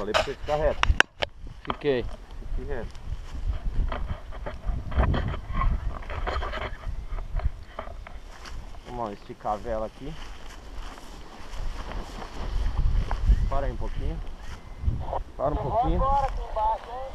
Falei pra você ficar reto. Fiquei. Fique reto. Vamos esticar a vela aqui. Para aí um pouquinho. Para um pouquinho. Agora aqui embaixo, hein,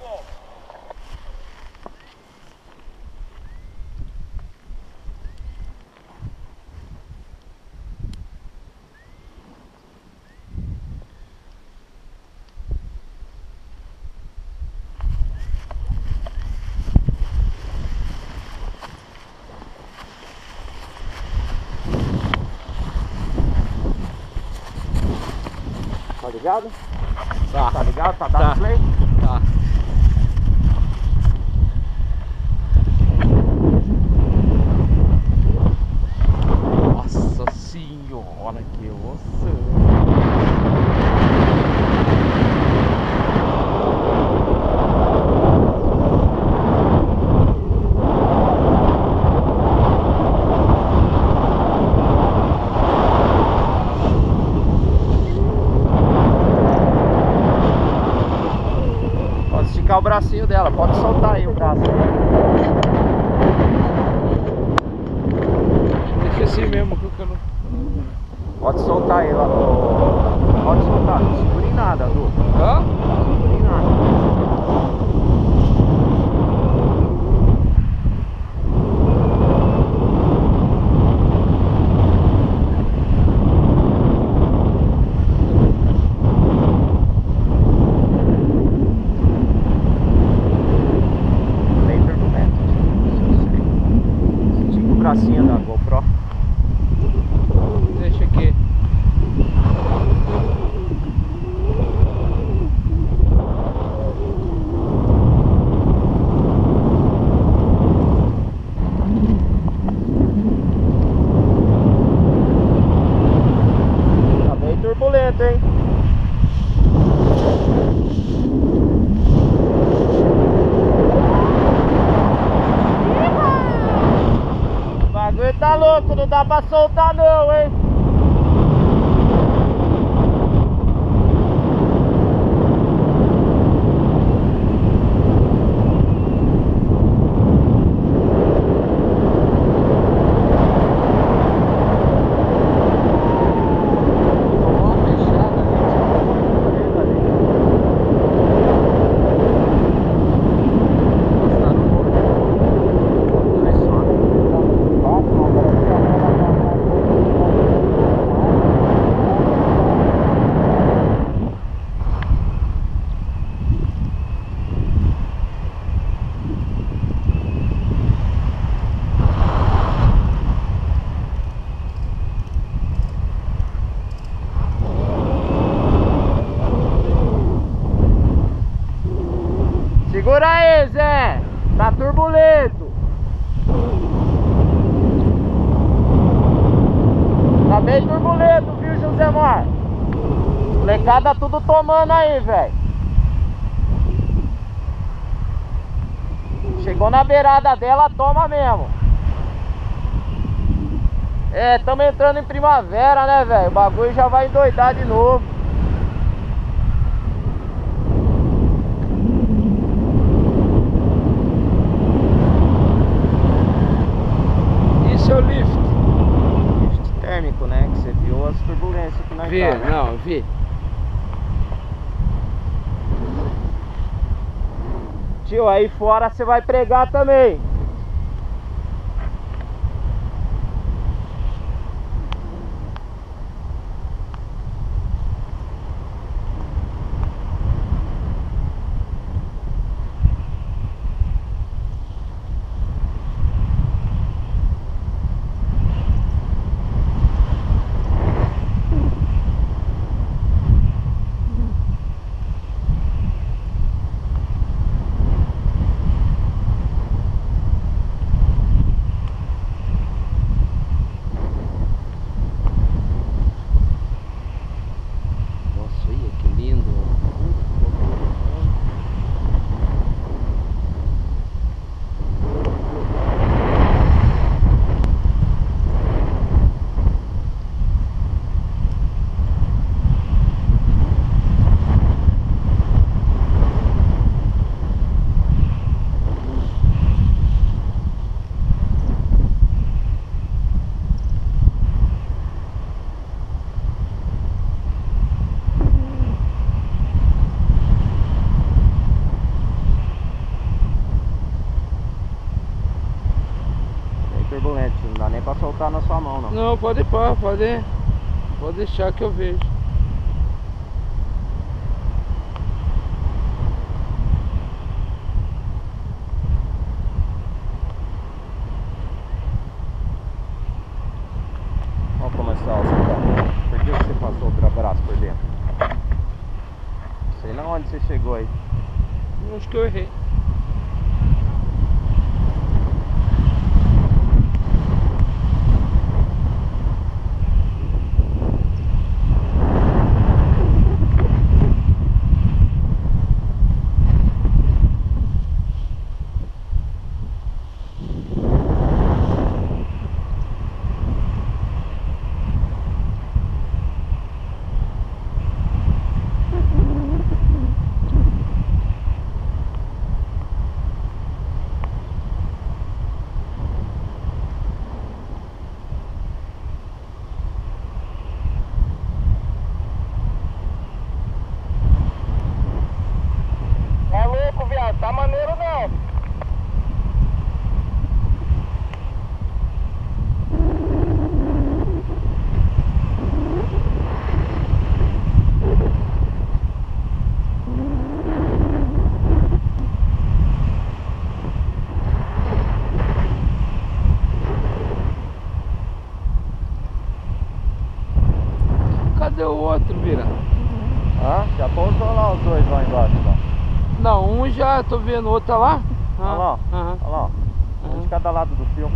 ligado? Tá. Tá ligado? Tá dando Tá. play? Tá. Nossa senhora, que osso. Pode esticar o bracinho dela, pode soltar aí o braço. Deixa assim mesmo, que eu não. Pode soltar aí lá. ô. Pode soltar, não segura em nada, Du. Hã? Não segura em nada. Bem turbulento. Estica o bracinho da GoPro. Deixa aqui. Tá bem turbulento, hein? O bagulho tá louco, não dá pra soltar não, hein? Segura aí, Zé! Tá turbulento! Tá bem turbulento, viu, José Mar? Molecada tudo tomando aí, velho. Chegou na beirada dela, toma mesmo. É, estamos entrando em primavera, né, velho? O bagulho já vai endoidar de novo. Isso é o lift. Lift térmico, né? Que você viu as turbulências que nós Vi, vi. Tio, aí fora você vai pregar também. Não? Pode pôr, pode. Pode deixar que eu vejo. Vamos começar tá? Por que você passou o braço por dentro? Sei lá onde você chegou aí. Acho que eu errei. É louco, maneiro não. Cadê o outro, Vira? Ah, já pousou lá os dois lá embaixo. Lá. Não, um já tô vendo, o outro tá lá? Olha lá, ó. Olha lá, ó. Um de cada lado do fio.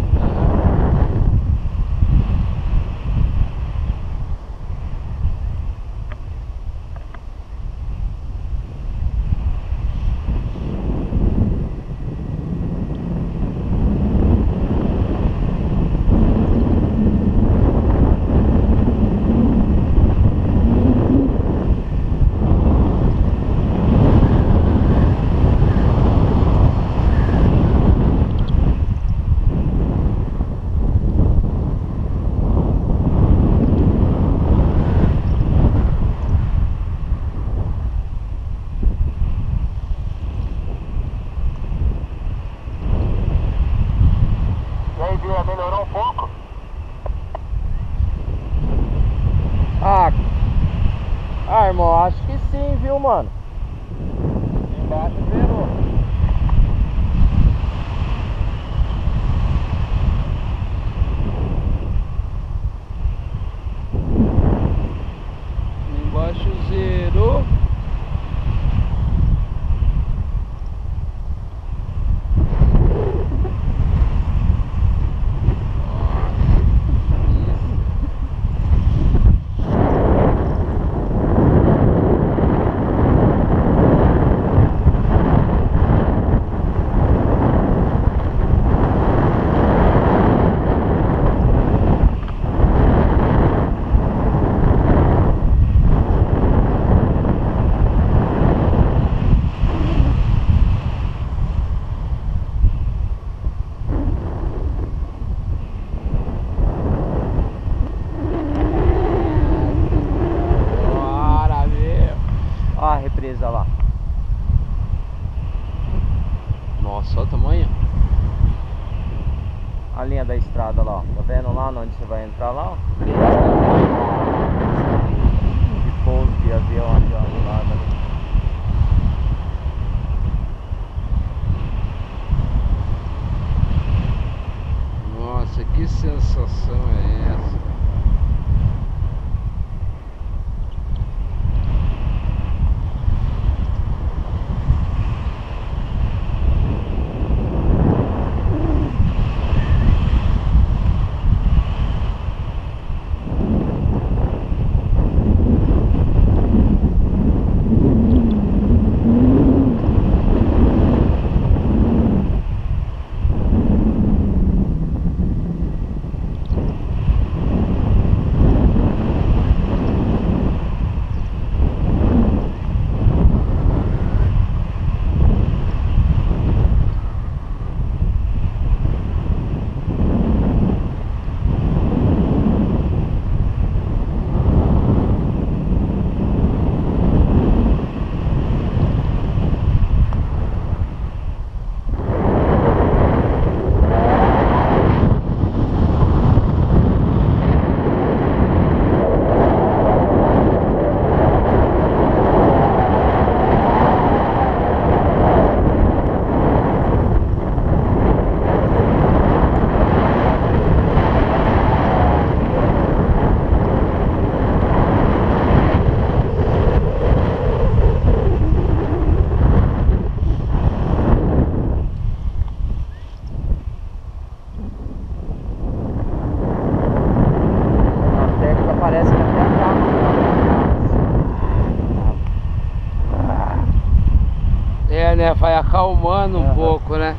Acalmando um Aham. pouco, né?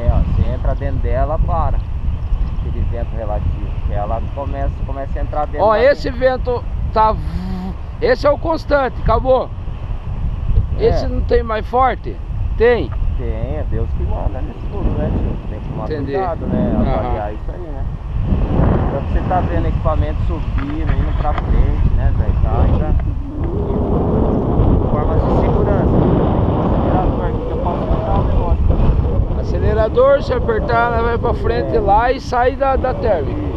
É, ó, você entra dentro dela, para. Aquele vento relativo. Que ela começa, começa a entrar dentro Ó, esse vento tá. Esse é o constante, acabou. É. Esse não tem mais forte? Tem. Tem, é Deus que manda nisso tudo, né, tio? Tem que tomar Entendi. cuidado, né? Avaliar isso aí, né? Então você tá vendo equipamento subindo, indo pra frente, né, velho? Tá ainda em formas de segurança. Acelerador aqui que eu posso botar o negócio. Acelerador, se apertar, ela vai pra frente lá e sai da, da térmica.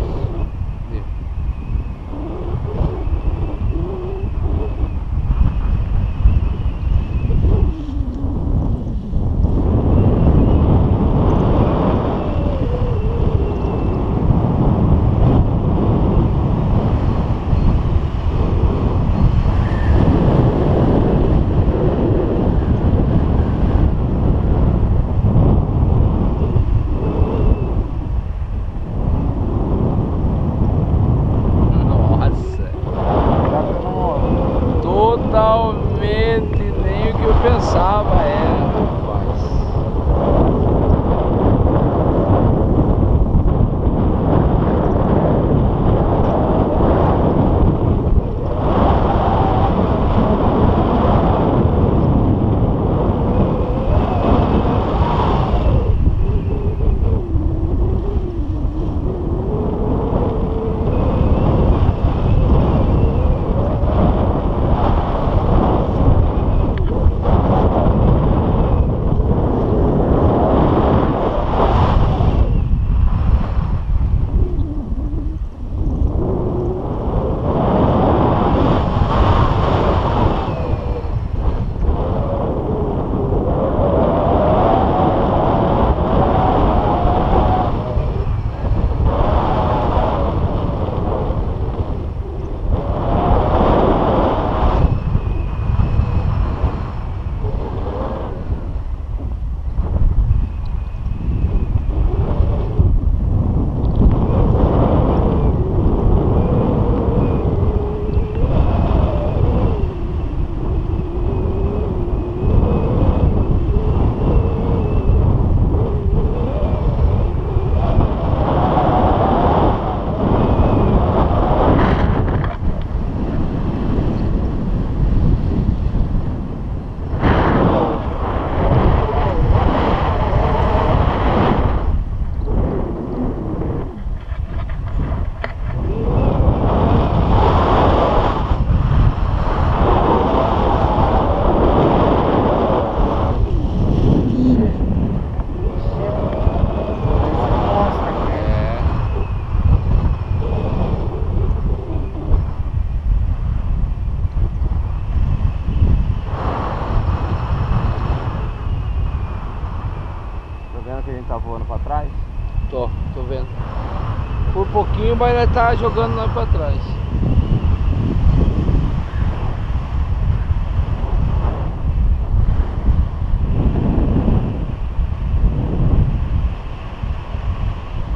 Mas ele tá jogando lá pra trás.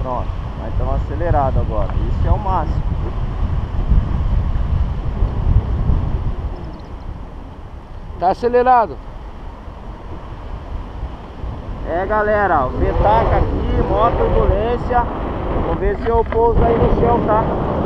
Pronto, nós estamos acelerados agora. Isso é o máximo. Tá acelerado. É galera, o petaca aqui, mó turbulência. Vou ver se eu pouso aí no chão, tá?